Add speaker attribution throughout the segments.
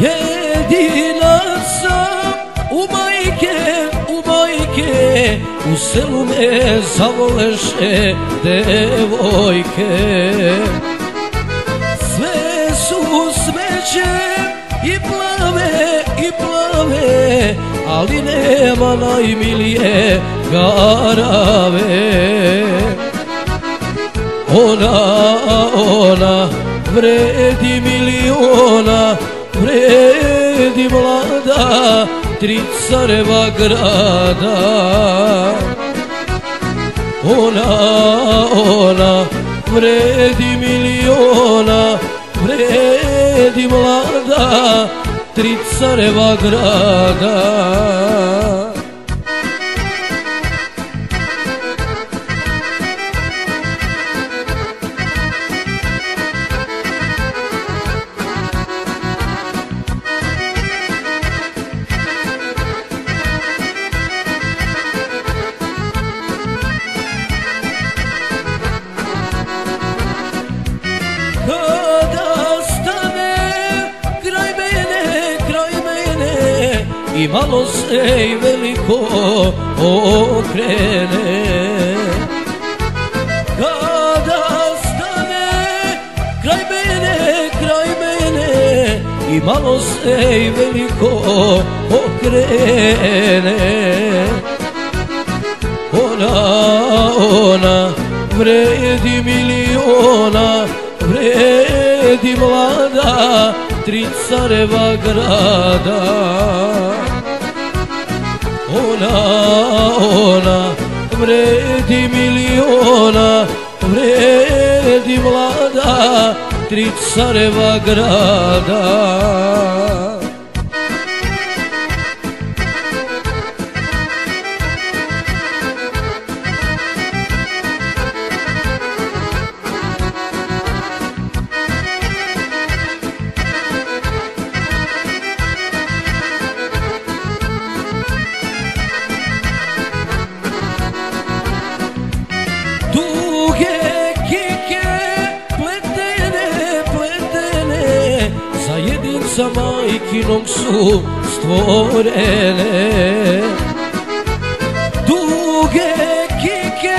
Speaker 1: Jedina sam u majke, u majke U selu me zavoleše devojke. Sve su smeće i plave, i plave Ali nema najmilije garave. Ona, ona, vredi miliona Vredi vlada tri careva grada. Ona, ona vredi miliona Vredi vlada tri careva grada. I malo se i veliko okrene. Kada stane kraj mene, kraj mene i malo se i veliko okrene. Ona, ona vredi miliona, vredi mlada, tri careva grada. Ona, ona vredi miliona Vredi mlada tri careva grada. Majkinom su stvorene. Duge kike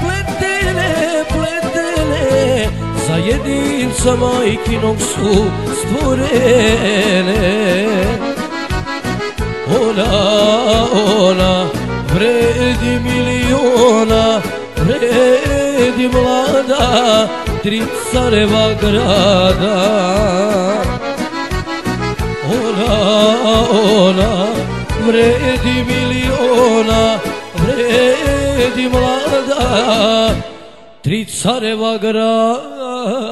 Speaker 1: pletene, pletene Za jedinca majkinom su stvorene. Ona, ona vredi miliona Vredi mlada tri careva grada miliona vredi mlada tri careva grada.